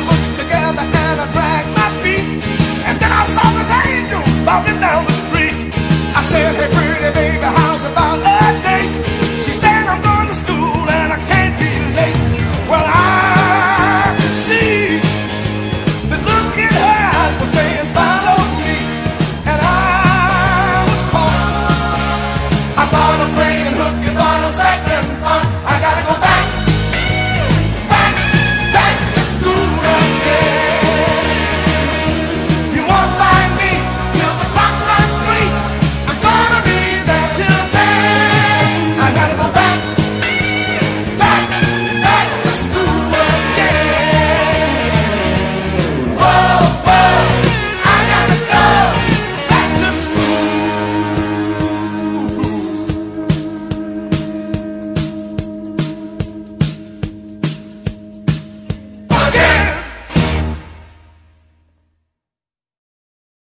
my boots together and I dragged my feet. And then I saw this angel bobbing down